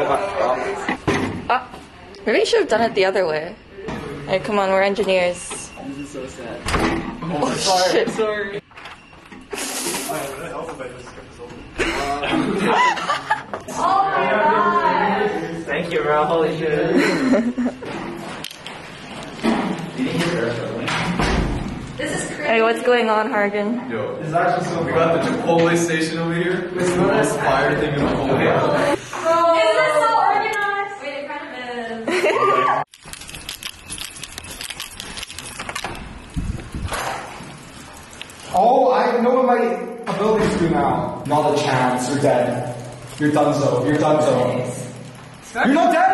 Ah, maybe you should have done it the other way. Hey, come on, we're engineers. This is so sad. Oh, shit. Sorry. Thank you, bro. Holy shit. Hey, what's going on, Hargan? Yo, it's actually so we got the Chipotle station over here. It's the most fire thing in the whole world. Is this so organized? Wait, it kind of is. Oh, I know what my Not a chance. You're dead. You're done so. You're done so. You're not dead.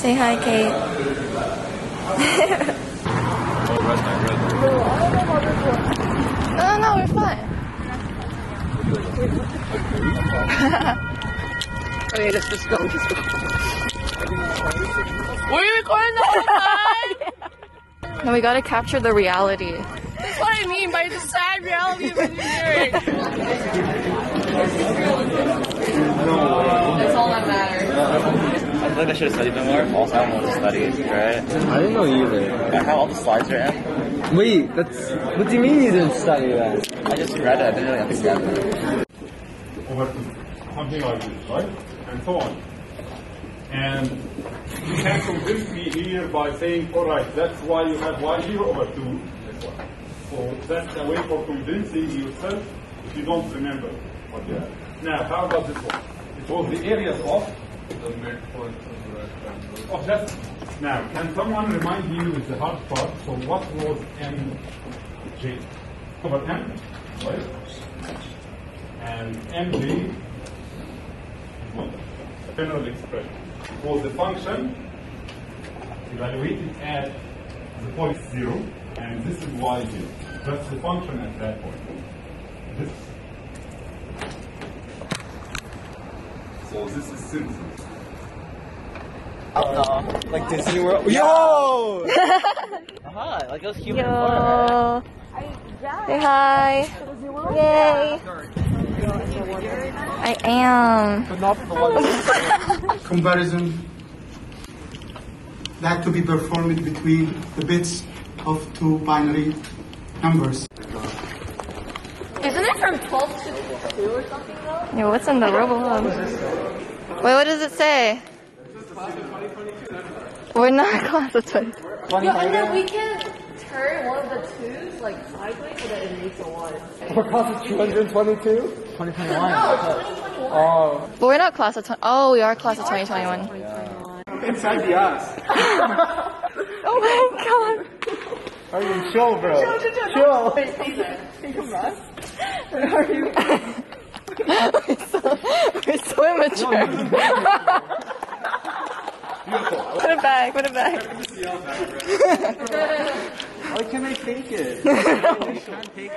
Say hi, Kate. oh, no, we're fine. Okay, let's just go. Just go. We're recording the No, we gotta capture the reality. That's what I mean by the sad reality of engineering. That's all that matters. I feel like I should have studied more. Also, I don't know what to study, right? I didn't know either. I have all the slides right now. Wait, that's. What do you mean you didn't study that? I just read it. I didn't really understand it. over to something like this, right? And so on. And you can convince me here by saying, all right, that's why you have y here over 2. So that's a way for convincing yourself if you don't remember what you have. Now, how about this one? It was the areas of The midpoint of the. Now, can someone remind you with the hard part? So what was mj? Over m, right? And mj what? General expression. It was the function evaluated at the point zero, and this is y zero. That's the function at that point. This. So this is simple. Like Disney World? Yo! Aha, like those human Yo. Say hi. Yay. I am. But not for. Comparison that to be performed between the bits of two binary numbers. Isn't from 12 to 2 or something though? Yo, what's in the RoboHub? Wait, what does it say? We're not class of 20. Yeah, and then we can turn one of the twos like sideways so that it makes a one. What cost 222? 2021. No, 2021. Oh, But we're not class of 20. Oh, we are class of 2021. inside the ass. Oh my god. Are you chill, bro? Chill. chill. We're, so, we're so immature. put it back, put it back. Why can't I take it? I can't take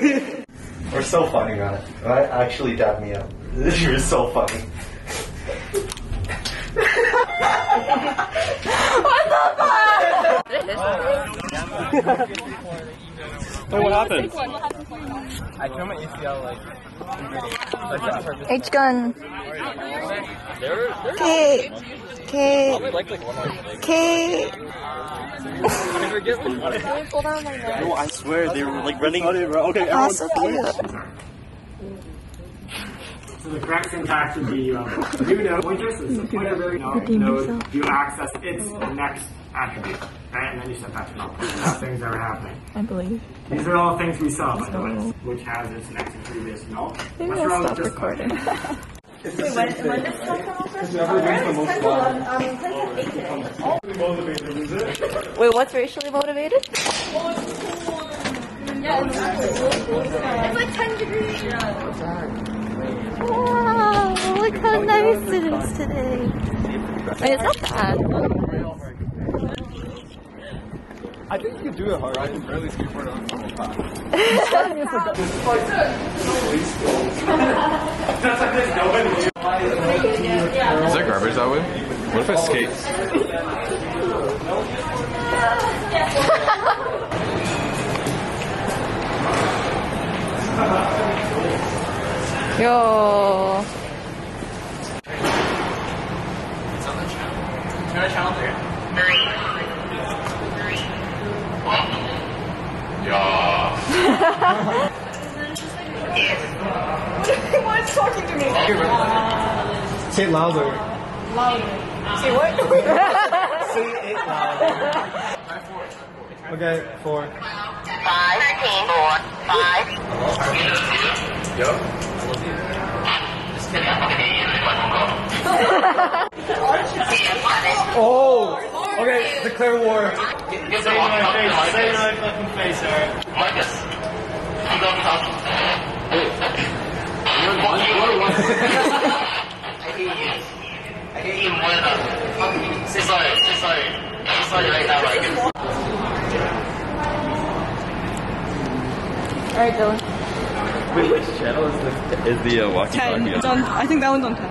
it. We're so funny, man. Right? Actually, dab me up. You're so funny. Hey, what happened? I tore my ACL like. H gun. Kate. Kate. like like one more. Kate. No, I swear they were like running. Okay, Oh, so cute. So the correct syntax would be um, new node pointers is the pointer really node, node you access its next attribute, right? And then you set that to null. That's things that are happening. I believe. These are all things we saw, by the way, which has its next and previous null. Maybe What's I'll wrong stop with this recording. Motivated, is it? Wait, what's racially motivated? It's like 10 degrees. Wow, look how nice it is today. Wait, it's not bad. I think you can do it hard. I can barely skateboard on a normal path. Is there garbage that way? What if I skate? Yo. Why is talking to me? Say it louder. Say what? Say it louder. Okay, four. Oh! Okay, declare war. Say my face. Say my fucking face, alright? I hate you. I hate you more than fucking. Say sorry. Say sorry. Say sorry right now, like. Alright, Dylan. Wait, which channel is the is the uh, walkie talkie? It's on, I think that one's on 10.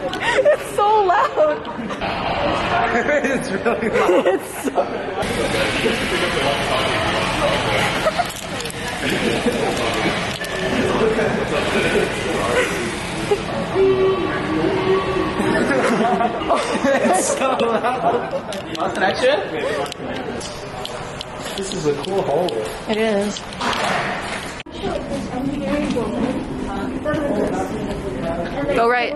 It's so loud. it's really loud. It's so. It's loud. Want connection? This is a cool hole. It is. Go right.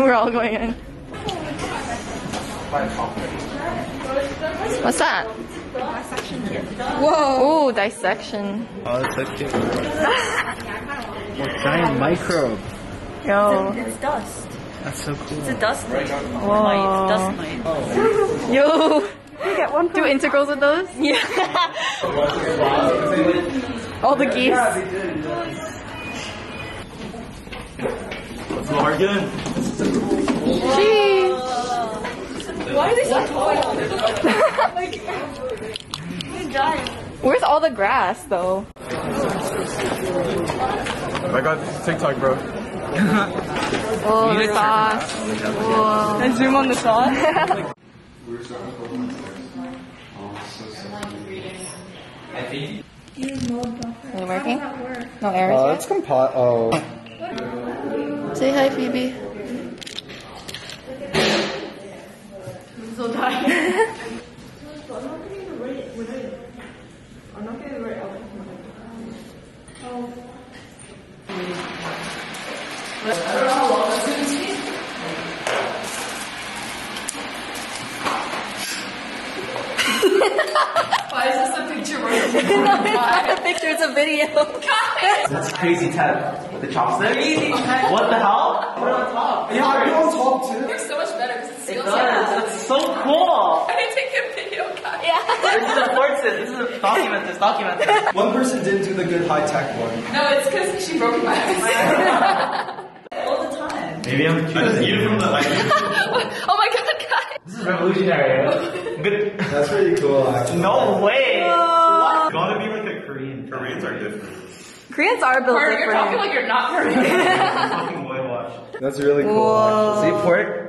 We're all going in. What's that? Whoa! Ooh, dissection. Oh, that's so cute. giant microbe. Yo. It's dust. That's so cool. It's a dust mite. Whoa. Mite, dust mite. Yo. You get one do integrals with those? Yeah. All the geese. Morgan. Jeez. Why are they so tall? like, you're dying. Where's all the grass though? I got TikTok, bro. Oh, the sauce. Whoa. Can I zoom on the sauce? Is it working? No errors Oh, uh, yet? it's compi- Oh. Say hi, Phoebe. so tired. Why is this a picture no, it's not a picture, it's a video. That's crazy Ted with the chopsticks. What the hell? Put it on top. Yeah, I put it on top too. It Looks so much better because it It steals does. It's so cool. I can take a video, guys. Yeah. This supports it. This is a document this. Document this. One person didn't do the good high tech one. No, it's because she broke my eyes. All the time. Maybe I'm cute. I just eat it from the like. oh my god, guys. This is revolutionary. Good. That's pretty cool, actually. No way. What? Gotta be like a Korean. Koreans are different. Koreans are built You're talking different. like you're not Korean. Fucking. That's really cool. Whoa. See, port